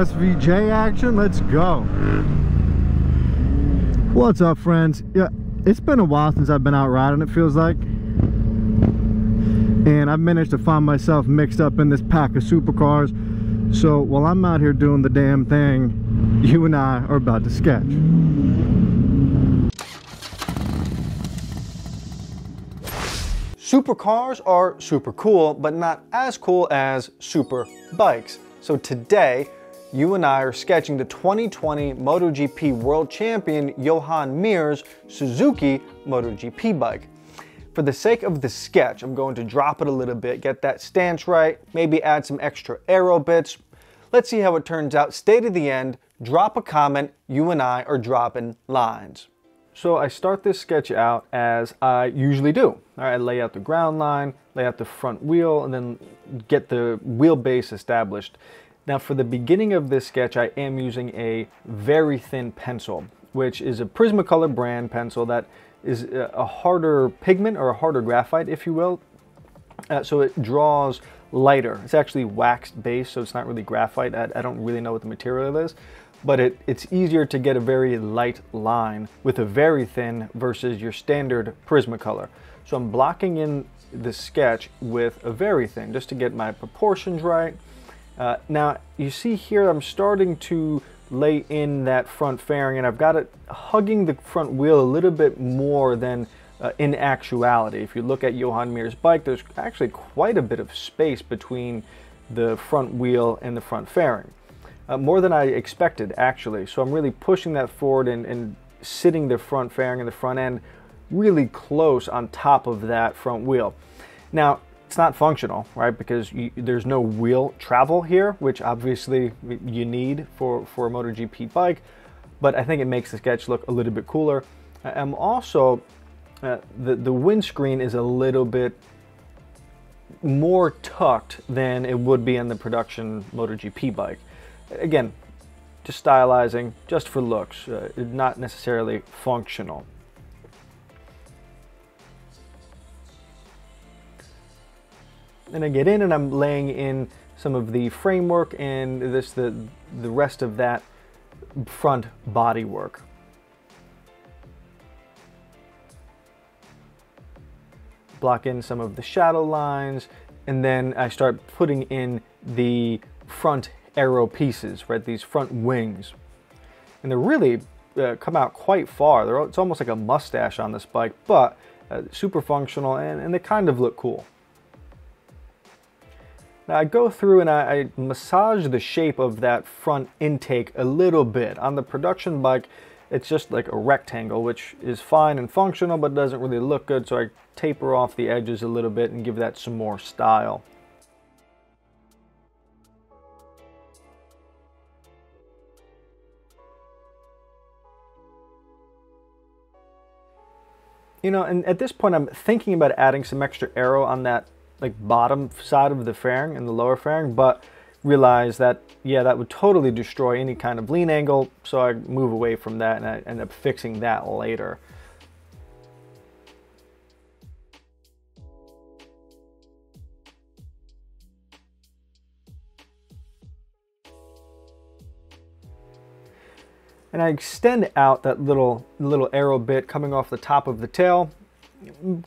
SVJ action. Let's go. What's up, friends? Yeah, it's been a while since I've been out riding, it feels like. And I've managed to find myself mixed up in this pack of supercars. So while I'm out here doing the damn thing, you and I are about to sketch. Supercars are super cool, but not as cool as super bikes. So today, you and I are sketching the 2020 MotoGP World Champion Joan Mir's Suzuki MotoGP bike. For the sake of the sketch, I'm going to drop it a little bit, get that stance right, maybe add some extra aero bits. Let's see how it turns out. Stay to the end, drop a comment, you and I are dropping lines. So I start this sketch out as I usually do. All right, I lay out the ground line, lay out the front wheel, and then get the wheelbase established. Now for the beginning of this sketch, I am using a very thin pencil, which is a Prismacolor brand pencil that is a harder pigment or a harder graphite, if you will. Uh, so it draws lighter. It's actually waxed base, so it's not really graphite. I, I don't really know what the material is, but it, it's easier to get a very light line with a very thin versus your standard Prismacolor. So I'm blocking in the sketch with a very thin just to get my proportions right uh, now you see here I'm starting to lay in that front fairing and I've got it hugging the front wheel a little bit more than uh, in actuality. If you look at Joan Mir's bike, there's actually quite a bit of space between the front wheel and the front fairing. Uh, more than I expected actually. So I'm really pushing that forward and, and sitting the front fairing and the front end really close on top of that front wheel. Now, it's not functional, right? Because you, there's no wheel travel here, which obviously you need for, for a MotoGP bike, but I think it makes the sketch look a little bit cooler. I'm also, uh, the, the windscreen is a little bit more tucked than it would be on the production MotoGP bike. Again, just stylizing, just for looks, uh, not necessarily functional. And I get in and I'm laying in some of the framework and this the the rest of that front body work. Block in some of the shadow lines and then I start putting in the front aero pieces, right? These front wings. And they're really uh, come out quite far. They're, it's almost like a mustache on this bike, but uh, super functional and, and they kind of look cool. Now I go through and I, I, massage the shape of that front intake a little bit. On the production bike, it's just like a rectangle, which is fine and functional, but doesn't really look good. So I taper off the edges a little bit and give that some more style. You know, and at this point I'm thinking about adding some extra aero on that like bottom side of the fairing and the lower fairing, but realized that, yeah, that would totally destroy any kind of lean angle. So I move away from that and I end up fixing that later. and I extend out that little little aero bit coming off the top of the tail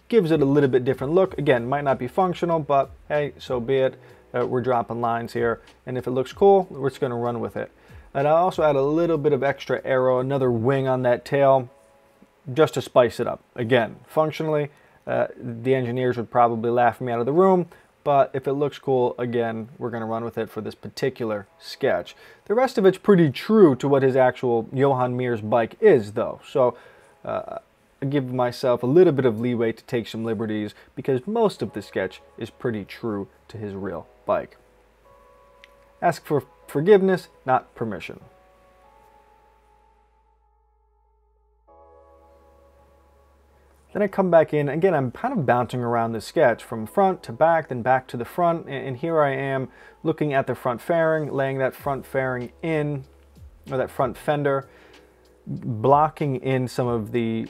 gives it a little bit different look. Again, might not be functional, but hey, so be it. Uh, we're dropping lines here, and if it looks cool, we're just gonna run with it. And I also add a little bit of extra aero, another wing on that tail, just to spice it up. Again, functionally, uh, the engineers would probably laugh me out of the room, but if it looks cool, again, we're gonna run with it for this particular sketch. The rest of it's pretty true to what his actual Joan Mir's bike is, though. So uh, give myself a little bit of leeway to take some liberties because most of the sketch is pretty true to his real bike. Ask for forgiveness, not permission. Then I come back in, again I'm kind of bouncing around the sketch from front to back, then back to the front, and here I am looking at the front fairing, laying that front fairing in, or that front fender, blocking in some of the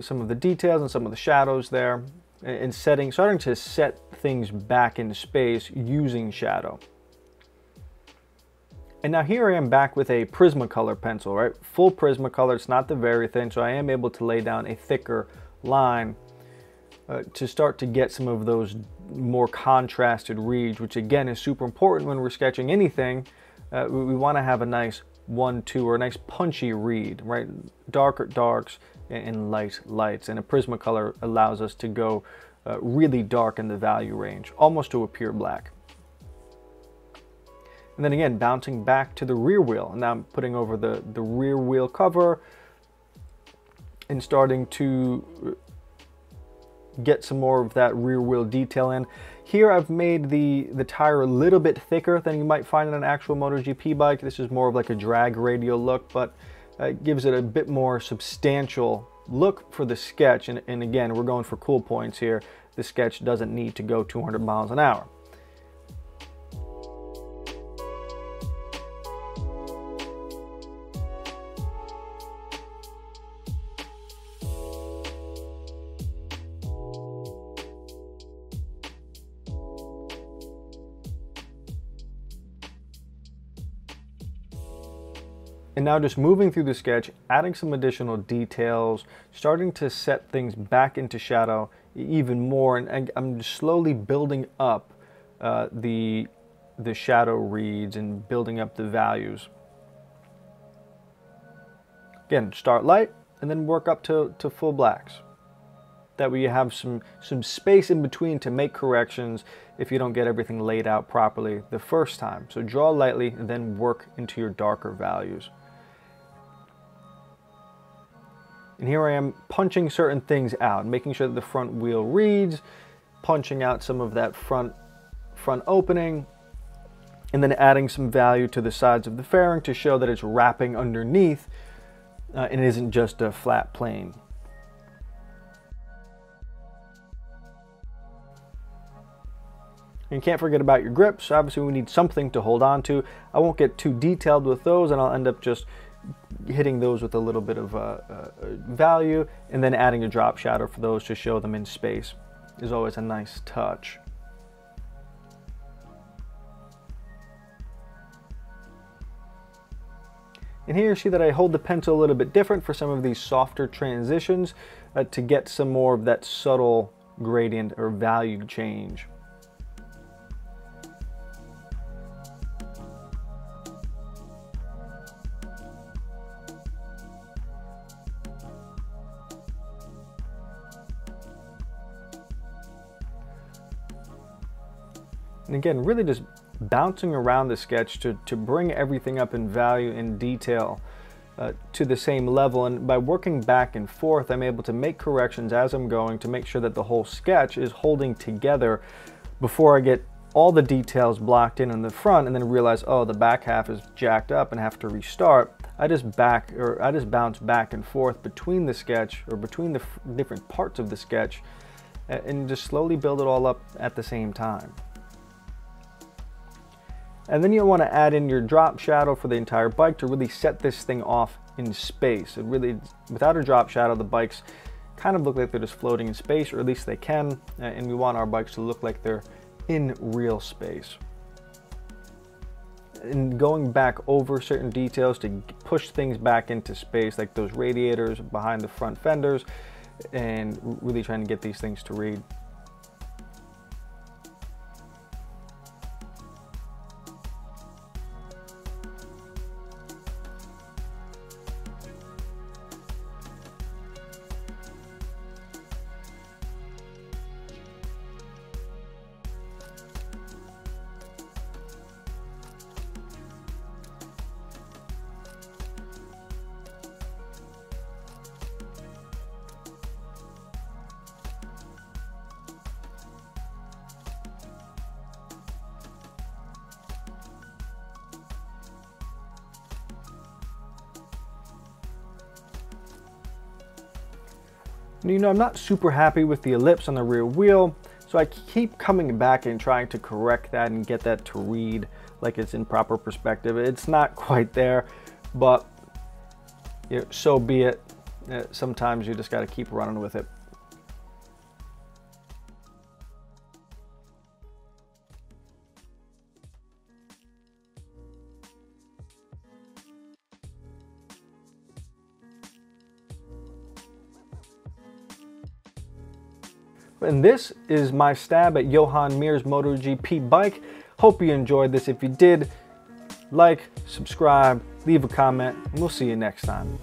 some of the details and some of the shadows there and setting, starting to set things back into space using shadow. And now here I am back with a Prismacolor pencil, right? Full Prismacolor, it's not the very thin, so I am able to lay down a thicker line uh, to start to get some of those more contrasted reads, which again is super important when we're sketching anything. Uh, we, we want to have a nice one, two, or a nice punchy read, right? Darker darks and light lights. And a Prismacolor allows us to go uh, really dark in the value range, almost to a pure black. And then again, bouncing back to the rear wheel. And now I'm putting over the, the rear wheel cover and starting to get some more of that rear wheel detail in. Here I've made the, the tire a little bit thicker than you might find in an actual MotoGP bike. This is more of like a drag radial look, but it gives it a bit more substantial look for the sketch. And, and again, we're going for cool points here. The sketch doesn't need to go 200 miles an hour. And now just moving through the sketch, adding some additional details, starting to set things back into shadow even more. And I'm slowly building up uh, the, the shadow reads and building up the values. Again, start light and then work up to, to full blacks. That way you have some, some space in between to make corrections if you don't get everything laid out properly the first time. So draw lightly and then work into your darker values. And here I am punching certain things out, making sure that the front wheel reads, punching out some of that front, front opening, and then adding some value to the sides of the fairing to show that it's wrapping underneath uh, and it isn't just a flat plane. And can't forget about your grips. Obviously, we need something to hold on to. I won't get too detailed with those, and I'll end up just hitting those with a little bit of uh, uh, value and then adding a drop shadow for those to show them in space is always a nice touch. And here you see that I hold the pencil a little bit different for some of these softer transitions uh, to get some more of that subtle gradient or value change. And again, really just bouncing around the sketch to, to bring everything up in value and detail uh, to the same level. And by working back and forth, I'm able to make corrections as I'm going to make sure that the whole sketch is holding together before I get all the details blocked in in the front and then realize, oh, the back half is jacked up and have to restart. I just back or I just bounce back and forth between the sketch or between the different parts of the sketch and just slowly build it all up at the same time. And then you'll want to add in your drop shadow for the entire bike to really set this thing off in space. It really, without a drop shadow, the bikes kind of look like they're just floating in space, or at least they can, uh, and we want our bikes to look like they're in real space. And going back over certain details to push things back into space, like those radiators behind the front fenders, and really trying to get these things to read. You know, I'm not super happy with the ellipse on the rear wheel, so I keep coming back and trying to correct that and get that to read like it's in proper perspective. It's not quite there, but you know, so be it. Uh, sometimes you just got to keep running with it. And this is my stab at Joan Mir's MotoGP bike. Hope you enjoyed this. If you did, like, subscribe, leave a comment, and we'll see you next time.